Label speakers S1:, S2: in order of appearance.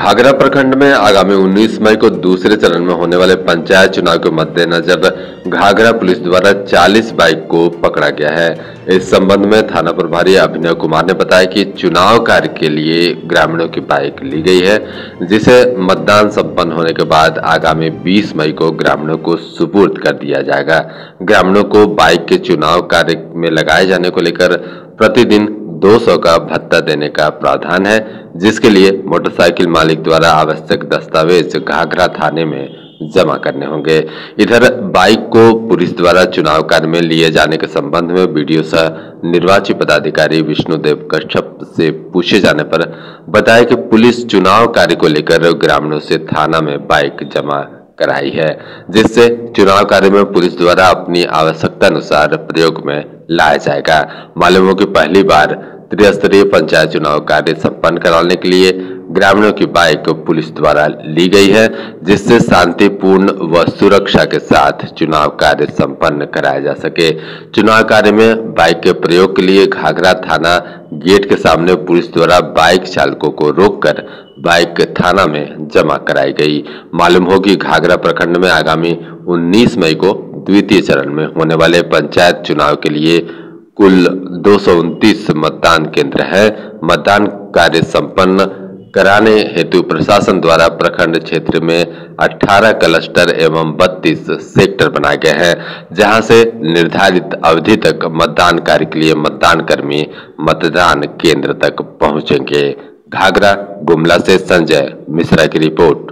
S1: घाघरा प्रखंड में आगामी 19 मई को दूसरे चरण में होने वाले पंचायत चुनाव के मद्देनजर घाघरा पुलिस द्वारा 40 बाइक को पकड़ा गया है। इस संबंध में थाना प्रभारी अभिनव कुमार ने बताया कि चुनाव कार्य के लिए ग्रामीणों की बाइक ली गई है, जिसे मतदान संपन्न होने के बाद आगामी 20 मई को ग्रामीणों को सुपुर्द कर दिया जाएगा। ग्रामीणों को बाइक के चुनाव कार्य में लगाए जाने को लेकर प्रतिदिन 200 का भत्ता देने का प्रावधान है, जिसके लिए मोटरसाइकिल मालिक द्वारा आवश्यक दस्तावेज़ घाघरा थाने में जमा करने होंगे। इधर बाइक को पुलिस द्वारा चुनाव कार्य में लिए जाने के संबंध में वीडियो सह निर्वाची पदाधिकारी विष्णुदेव कश्यप से पूछे जाने पर बताया कि पुलिस चुनाव कार्य को लेकर ग्रामीणों से थाना में बाइक जमा कराई है, जिससे चुनाव कार्य में पुलिस द्वारा अपनी आवश्यकता अनुसार प्रयोग में लाया जाएगा। मालूम हो कि पहली बार त्रिस्तरीय पंचायत चुनाव कार्य संपन्न कराने के लिए ग्रामीणों की बाइक पुलिस द्वारा ली गई है, जिससे शांतिपूर्ण व सुरक्षा के साथ चुनाव कार्य संपन्न कराया जा सके। चुनाव कार्य में बाइक के प्रयोग के लिए घाघरा थाना गेट के सामने पुलिस द्वारा बाइक चालकों को रोककर बाइक थाना में जमा कराई गई। मालूम हो कि घाघरा प्रखंड में आगामी 19 मई को द्वितीय चरण में होने वाले पंचायत चुनाव के लिए कुल दो मतदान केंद्र है। मतदान कार्य संपन्न कराने हेतु प्रशासन द्वारा प्रखंड क्षेत्र में 18 क्लस्टर एवं 32 सेक्टर बनाए गए हैं, जहाँ से निर्धारित अवधि तक मतदान कार्य के लिए मतदान कर्मी मतदान केंद्र तक पहुँचेंगे। घाघरा, गुमला से संजय मिश्रा की रिपोर्ट।